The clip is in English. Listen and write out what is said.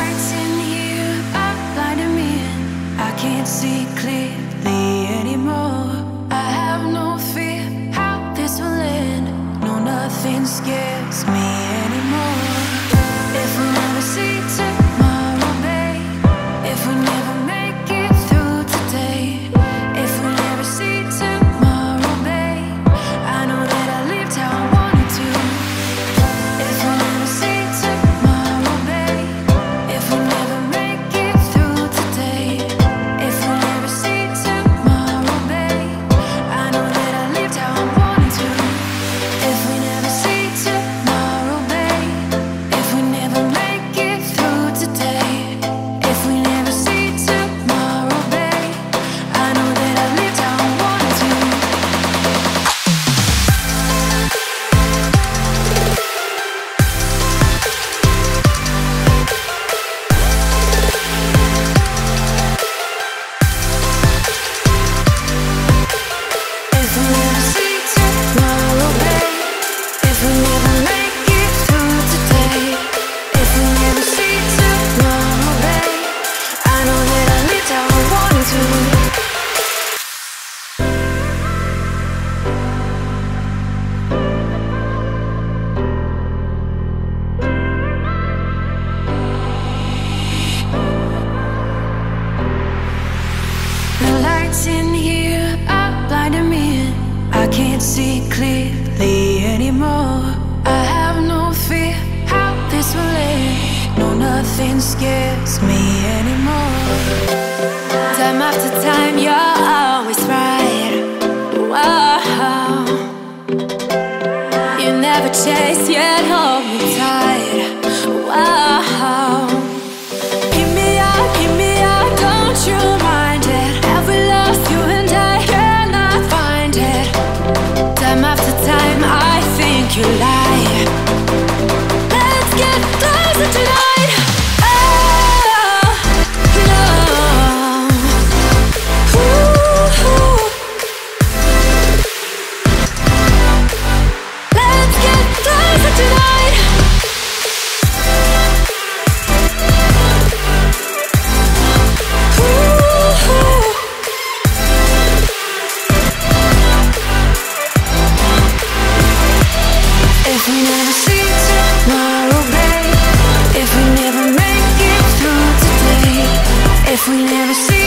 lights in here are blinding me, and I can't see clearly anymore. lights in here are blinding me. I can't see clearly anymore. I have no fear how this will end. No, nothing scares me anymore. Time after time, you're always right. Whoa. You never chase, yet hold me tight. you If we never see